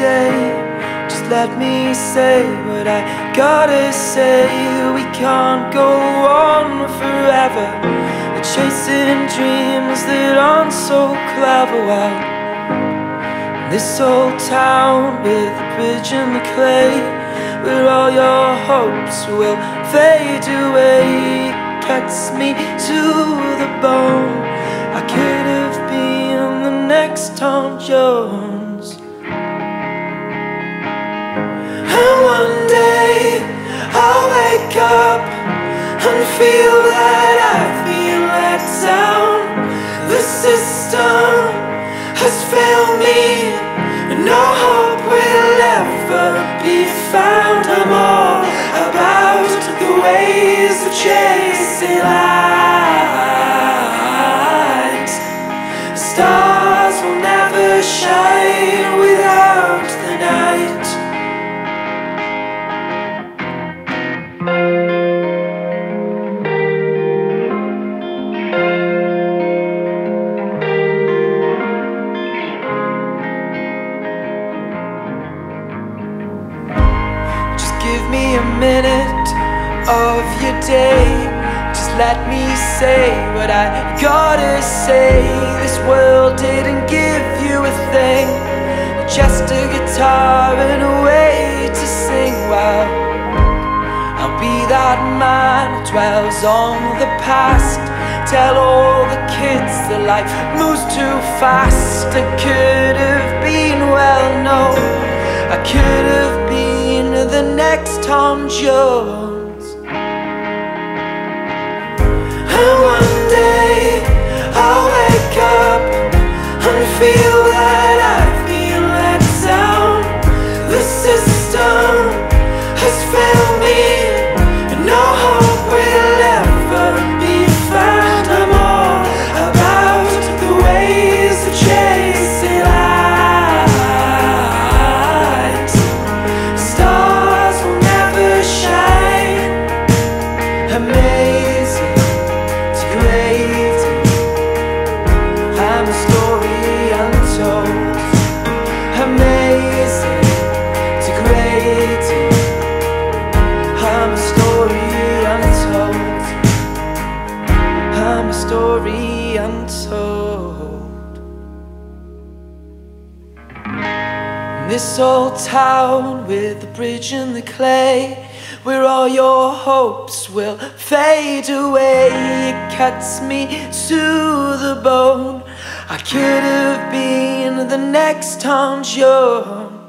day. Just let me say what I gotta say. We can't go on forever. Chasing dreams that aren't so clever. Well, this old town with the bridge and the clay Where all your hopes will fade away Cuts me to the bone. I could have been the next Tom Jones up and feel that I've been let down The system has failed me and no hope will ever be found. I'm all about the ways of chasing give me a minute of your day. Just let me say what I gotta say. This world didn't give you a thing. Just a guitar and a way to sing. Well, I'll be that man who dwells on the past. Tell all the kids that life moves too fast. I could have been, well, no I could have been the next Tom Jones story untold. This old town with the bridge and the clay Where all your hopes will fade away. It cuts me to the bone. I could have been the next Tom Jones